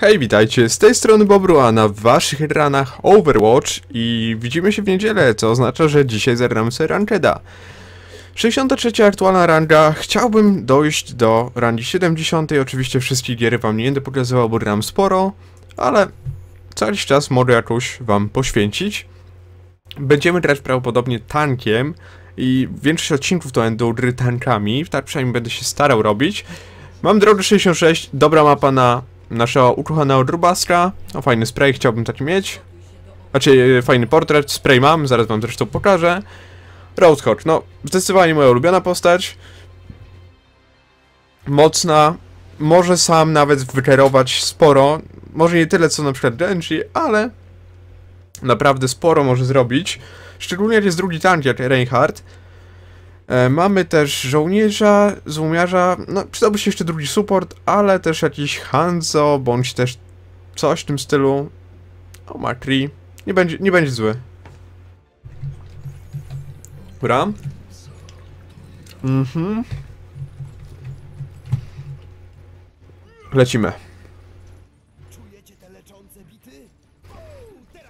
Hej, witajcie, z tej strony Bobru, a na waszych ekranach Overwatch i widzimy się w niedzielę, co oznacza, że dzisiaj zagramy sobie Rancheda. 63 aktualna ranga, chciałbym dojść do rangi 70, oczywiście wszystkich gier wam nie będę pokazywał, bo gram sporo, ale jakiś czas mogę jakoś wam poświęcić. Będziemy grać prawdopodobnie tankiem i większość odcinków to będą gry tankami, tak przynajmniej będę się starał robić. Mam drogę 66, dobra mapa na naszego ukochanego Drubaska. O, fajny spray, chciałbym taki mieć. Znaczy, e, fajny portret, spray mam, zaraz wam zresztą pokażę. Roadhog, no, zdecydowanie moja ulubiona postać. Mocna, może sam nawet wykierować sporo. Może nie tyle co na przykład Genji, ale naprawdę sporo może zrobić. Szczególnie jak jest drugi tank jak Reinhardt. E, mamy też żołnierza, złomiarza, no przydałby się jeszcze drugi support, ale też jakiś Hanzo, bądź też coś w tym stylu. O, Makri. Nie będzie, nie będzie zły. Dobra. Mhm. Lecimy.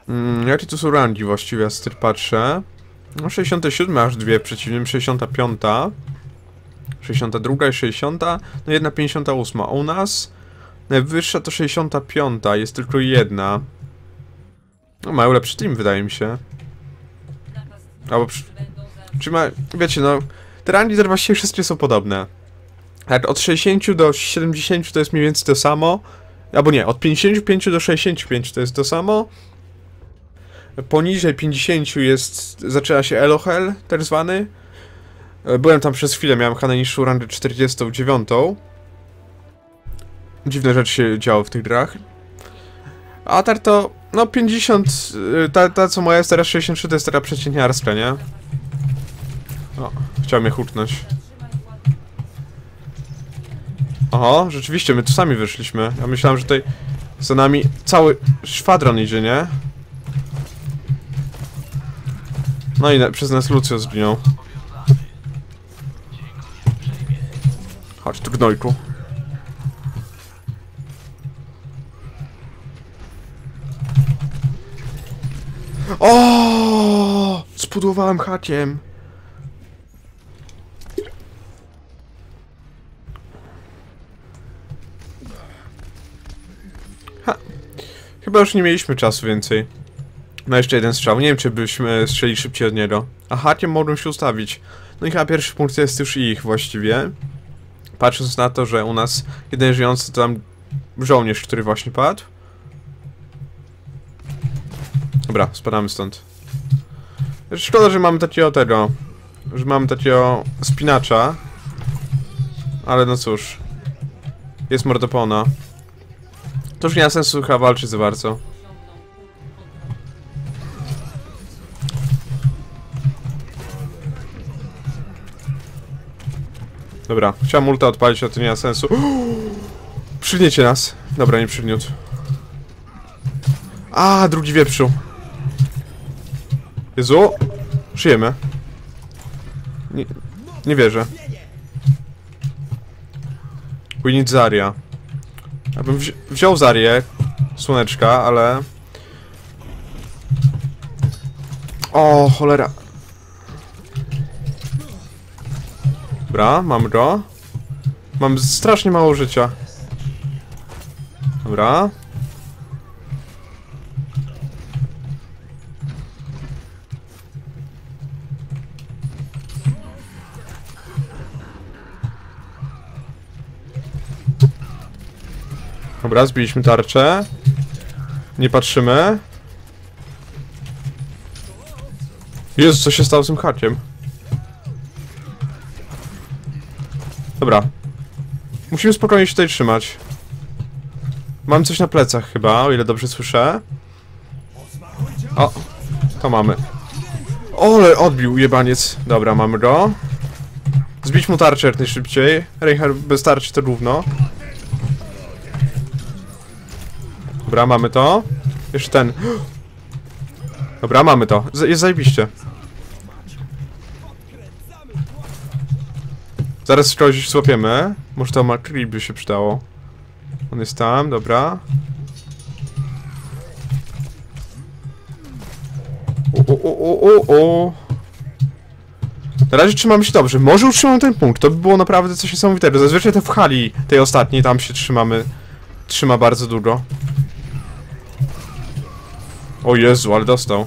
Mm, jakie tu są rangi właściwie, ja patrzę. No 67 aż dwie przeciwnym, 65 62 i 60 No jedna 58 U nas najwyższa to 65 Jest tylko jedna. No mają lepszy team wydaje mi się. Albo przy... Czy ma... Wiecie no Te rangi właściwie wszystkie są podobne. Jak od 60 do 70 to jest mniej więcej to samo Albo nie, od 55 do 65 to jest to samo Poniżej 50 jest, zaczyna się Elohel, tak zwany. E, Byłem tam przez chwilę, miałem chyba najniższą rangę 49. Dziwne rzeczy się działo w tych grach. A tak to, no 50, y, ta, ta co moja jest teraz 63, to jest teraz przeciętniarska, nie? O, chciał mnie hutnąć. Oho, rzeczywiście, my tu sami wyszliśmy. Ja myślałem, że tutaj za nami cały szwadron idzie, nie? No i przez nas Lucio zginął. Chodź tu gnojku. O! Spudłowałem hakiem. Ha. Chyba już nie mieliśmy czasu więcej. No jeszcze jeden strzał. Nie wiem, czy byśmy strzeli szybciej od niego. A hakiem mogą się ustawić. No i chyba pierwszy punkt jest już ich właściwie. Patrząc na to, że u nas jeden żyjący to tam żołnierz, który właśnie padł. Dobra, spadamy stąd. Szkoda, że mamy takiego tego, że mamy takiego spinacza. Ale no cóż. Jest mordopona. To już nie ma sensu chyba walczyć za bardzo. Dobra, chciałem multa odpalić, a to nie ma sensu. Przygniecie nas. Dobra, nie przygniótł. A, drugi wieprzu. Jezu. Żyjemy. Nie, nie wierzę. We need Zaria. Ja bym wzi wziął Zarię. Słoneczka, ale... O, cholera. Dobra, mamy go. Mam strasznie mało życia. Dobra. Dobra, zbiliśmy tarczę. Nie patrzymy. Jezu, co się stało z tym hakiem? Dobra. Musimy spokojnie się tutaj trzymać. Mam coś na plecach chyba, o ile dobrze słyszę. O, to mamy. Ole, odbił jebaniec. Dobra, mamy go. Zbić mu tarczę jak najszybciej. Reinhardt bez tarczy to równo. Dobra, mamy to. Jeszcze ten. Dobra, mamy to. Z jest zajebiście. Zaraz kogoś złapiemy. Może to Macri by się przydało. On jest tam, dobra. O, o, o, o, o. Na razie trzymamy się dobrze. Może utrzymam ten punkt. To by było naprawdę coś niesamowitego. Zazwyczaj to w hali tej ostatniej tam się trzymamy. Trzyma bardzo długo. O Jezu, ale dostał.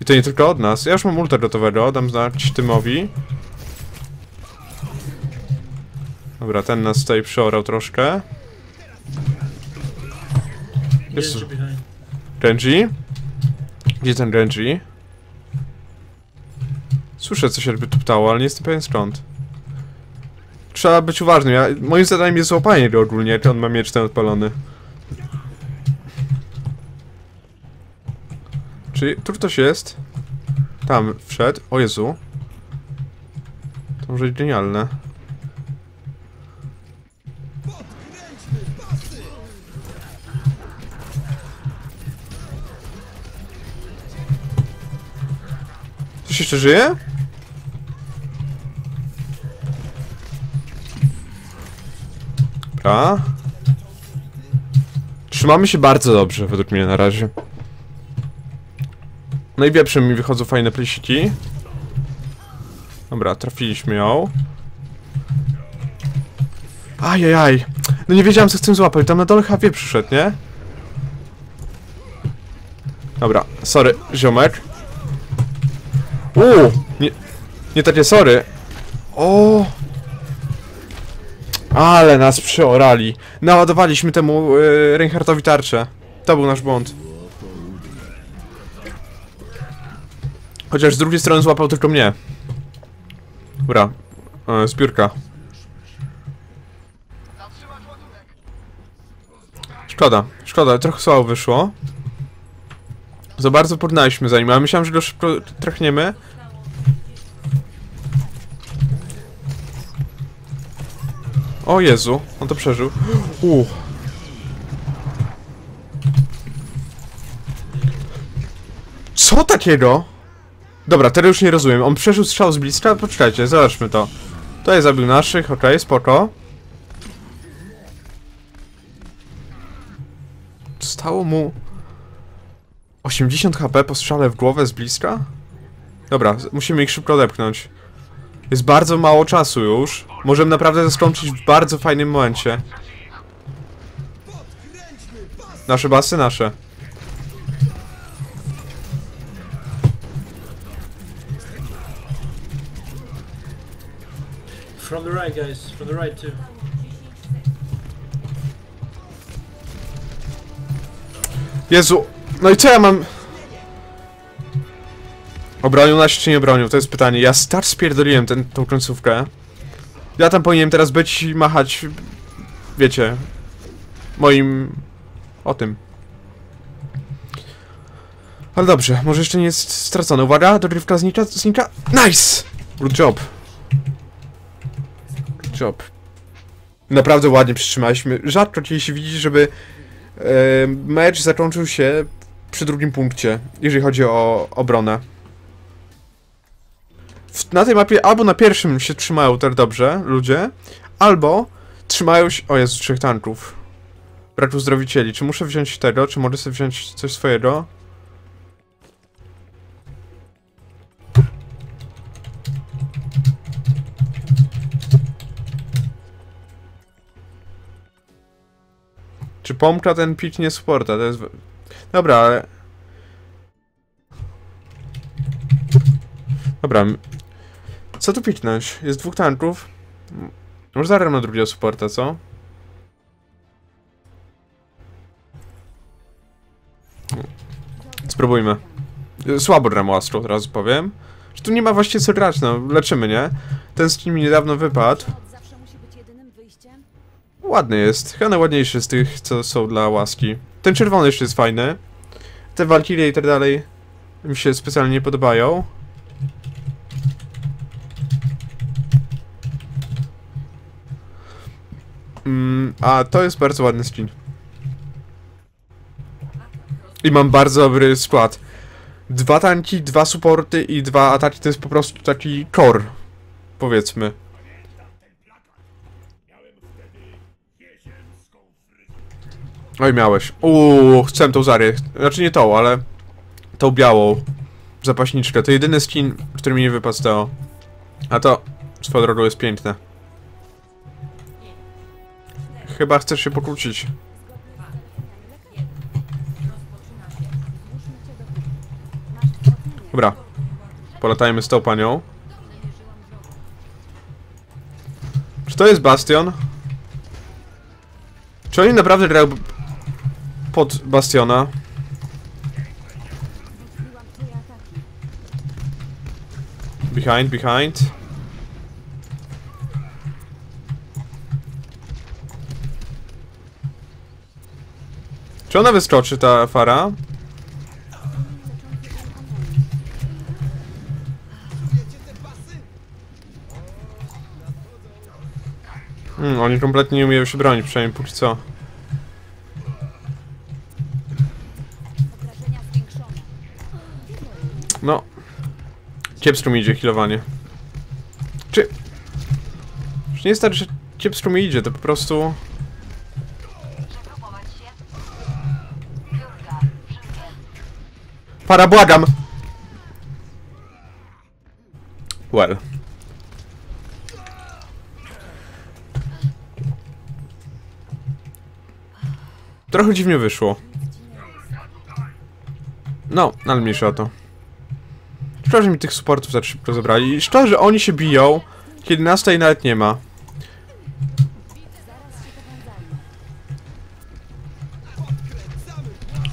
I to nie tylko od nas. Ja już mam ulta gotowego, dam znać Tymowi. Dobra, ten nas tutaj przeorał troszkę. Jest. Genji? Gdzie ten Genji? Słyszę coś jakby tuptało, ale nie jestem pewien skąd. Trzeba być uważnym. Ja, moim zadaniem jest złapanie go ogólnie, czy on ma miecz ten odpalony. Czy tu ktoś jest? Tam wszedł. O Jezu. To może być genialne. Ktoś jeszcze żyje? Dobra. Trzymamy się bardzo dobrze, według mnie na razie. No i mi wychodzą fajne plisiki. Dobra, trafiliśmy ją. Ajajaj. No nie wiedziałem co chcę złapać, tam na dole wieprz przyszedł, nie? Dobra, sorry, ziomek. Uuu, nie, nie takie sorry. O. Ale nas przeorali. Naładowaliśmy temu yy, Reinhardtowi tarczę. To był nasz błąd. Chociaż z drugiej strony złapał tylko mnie. Dobra, e, zbiórka. Szkoda, szkoda, trochę słabo wyszło. Za bardzo poddaliśmy za nim, ale myślałem, że go szybko trachniemy. O Jezu, on to przeżył. Uuu. Co takiego? Dobra, teraz już nie rozumiem. On przeżył strzał z bliska? Poczekajcie, zobaczmy to. Tutaj zabił naszych, okej, spoko. Stało mu... 80 HP po strzale w głowę z bliska? Dobra, musimy ich szybko odepchnąć. Jest bardzo mało czasu już. Możemy naprawdę skończyć w bardzo fajnym momencie. Nasze basy, nasze. From the right, guys. From the right too. Jezu, no i co ja mam... Obronił nas czy nie bronił? To jest pytanie. Ja start spierdoliłem ten, tą końcówkę. Ja tam powinienem teraz być i machać... Wiecie... Moim... O tym. Ale dobrze, może jeszcze nie jest stracone. Uwaga, dogrywka znika, znika. Nice! Good job. Good job. Naprawdę ładnie przytrzymaliśmy. Rzadko dzisiaj się widzi, żeby mecz zakończył się przy drugim punkcie, jeżeli chodzi o obronę. Na tej mapie albo na pierwszym się trzymają tak dobrze ludzie, albo trzymają się... O Jezu, trzech tanków. Brak uzdrowicieli. Czy muszę wziąć tego, czy mogę sobie wziąć coś swojego? Czy pomka ten pić nie sporta? To jest... Dobra, ale... Dobra. Co tu piknąć? Jest dwóch tanków. Może zagram na drugiego supporta, co? Spróbujmy. Słabo gram Astro, od razu powiem. Że tu nie ma właściwie co grać, no. Leczymy, nie? Ten skin mi niedawno wypadł. Ładny jest. Chyba najładniejszy z tych, co są dla łaski. Ten czerwony jeszcze jest fajny. Te Valkyrie i tak dalej mi się specjalnie nie podobają. Mm, a to jest bardzo ładny skin. I mam bardzo dobry skład. Dwa tanki, dwa supporty i dwa ataki to jest po prostu taki core. Powiedzmy. Oj, miałeś. Uuu, chcę tą Zarię. Znaczy nie tą, ale tą białą. zapaśniczkę. To jedyny skin, który mi nie wypadł z Teo. A to swoją drogą jest piękne. Chyba chcesz się pokłócić. Dobra. Polatajmy z tą panią. Czy to jest Bastion? Czy oni naprawdę grają pod Bastiona? Behind, behind. Czy ona wyskoczy, ta fara? Hmm, oni kompletnie nie umieją się bronić, przynajmniej póki co. Kiepsko mi idzie healowanie. Czy... Już nie tak, że kiepsko mi idzie, to po prostu... Para, błagam! Well. Trochę dziwnie wyszło. No, ale mniejsza o to. Szkoda, że mi tych supportów tak szybko zabrali. Szkoda, że oni się biją, kiedy nas tutaj nawet nie ma.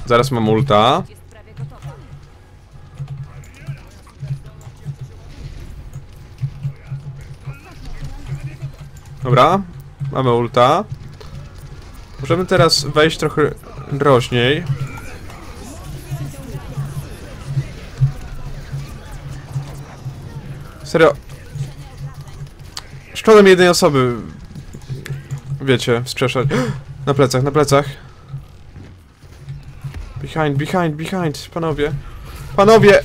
Zaraz mam ulta. Dobra, mamy ulta. Możemy teraz wejść trochę drożniej. Serio. Szkoda mi jednej osoby. Wiecie, wskrzeszać. Na plecach, na plecach. Behind, behind, behind, panowie. Panowie!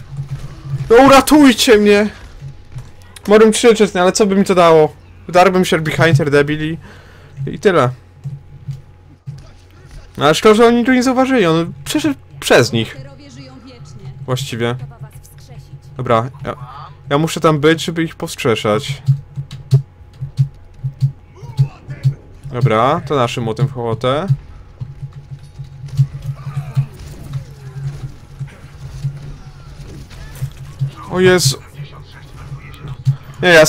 No uratujcie mnie! Mogę krzyczeć, no ale co by mi to dało? Udarłbym się behind her debili i tyle. No ale szkoda, że oni tu nie zauważyli, on przeszedł przez nich właściwie. Dobra, ja, ja muszę tam być, żeby ich powstrzeszać. Dobra, to naszym młotem w hołotę. O Jezu. Nie, ja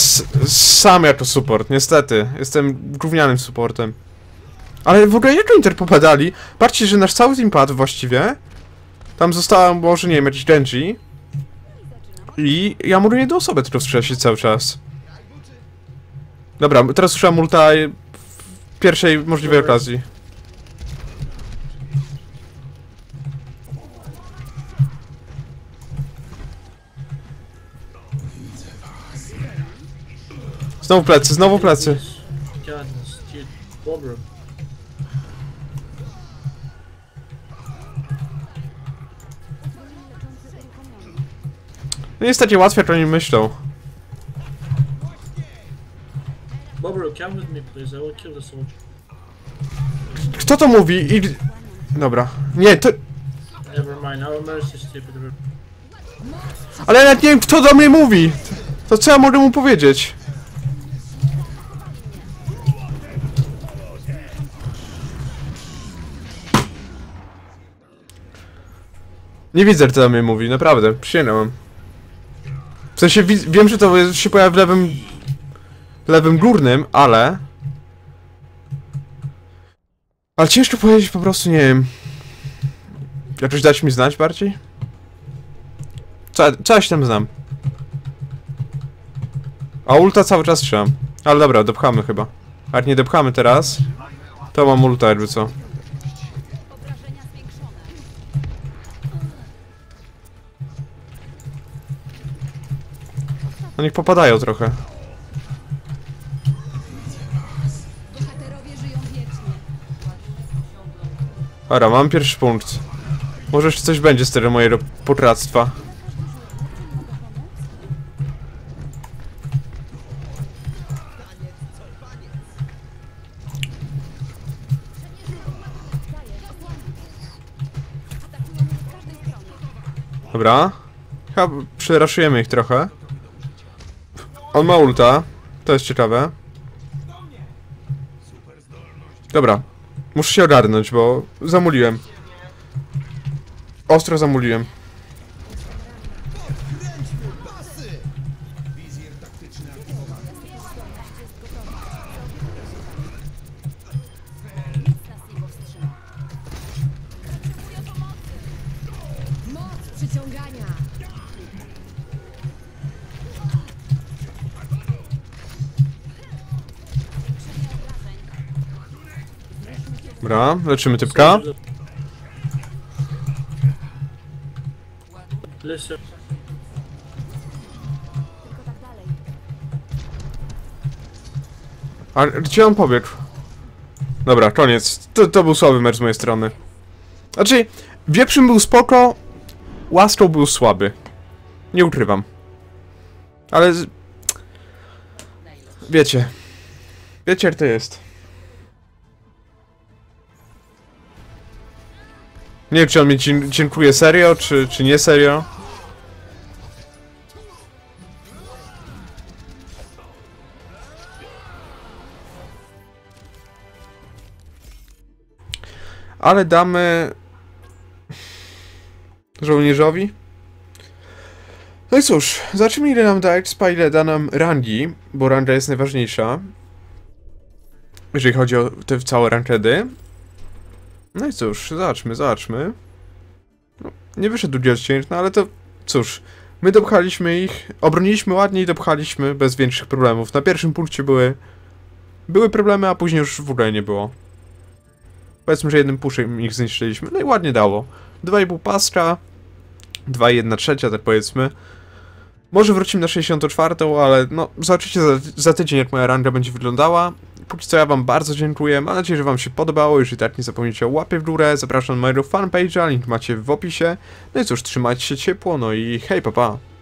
sam jako support, niestety. Jestem gównianym supportem. Ale w ogóle jak Inter popadali? Patrzcie, że nasz cały team padł właściwie. Tam została może, nie wiem, jakiś Genji. I ja mogę jedną osobę tylko wskrzesić cały czas. Dobra, teraz słyszałem ulta i- w pierwszej możliwej okazji. Znowu plecy, znowu plecy. Godness, No takie łatwe, jak oni myślą. Bobber, come with me, please. I will kill the soldier. Kto to mówi? I... Dobra. Nie, to... Never mind. Our mercy, stupid. Ale ja nawet nie wiem, kto do mnie mówi! To co ja mogę mu powiedzieć? Nie widzę, kto do mnie mówi, naprawdę, przysięgam. W sensie wi- wiem, że to się pojawia w lewym... lewym górnym, ale... Ale ciężko powiedzieć po prostu, nie wiem... Jakoś dać mi znać bardziej? Co, co ja się tam znam? A ulta cały czas trzymam. Ale dobra, dopchamy chyba. A nie dopchamy teraz, to mam ulta jakby co. No niech popadają trochę. Dobra, mam pierwszy punkt. Może jeszcze coś będzie z tego mojego potractwa. Dobra. Chyba przeraszujemy ich trochę. On ma ulta. To jest ciekawe. Dobra. Muszę się ogarnąć, bo zamuliłem. Ostro zamuliłem. Dobra, leczymy typka. Tak dalej. A gdzie on pobiegł? Dobra, koniec. To, to był słaby mecz z mojej strony. Znaczy, Wieprzym był spoko, Łastrą był słaby. Nie ukrywam. Ale... Wiecie. Wiecie jak to jest. Nie wiem, czy on mi dzie- dziękuje serio, czy, czy nie serio. Ale damy... Żołnierzowi. No i cóż, zobaczymy ile nam da expa, ile da nam rangi, bo ranga jest najważniejsza. Jeżeli chodzi o te całe rankedy. No i cóż, zobaczmy, zobaczmy. No, nie wyszedł odcinek, no ale to cóż. My dopchaliśmy ich, obroniliśmy ładnie i dopchaliśmy bez większych problemów. Na pierwszym punkcie były... Były problemy, a później już w ogóle nie było. Powiedzmy, że jednym puszem ich zniszczyliśmy. No i ładnie dało. 2,5 paska. 2,1 trzecia, tak powiedzmy. Może wrócimy na 64, ale no, zobaczycie za, za tydzień, jak moja ranga będzie wyglądała. Póki co ja wam bardzo dziękuję, mam nadzieję, że wam się podobało, jeżeli tak nie zapomnijcie o łapie w górę, zapraszam na mojego fanpage'a, link macie w opisie. No i cóż, trzymajcie się ciepło, no i hej, papa. Pa.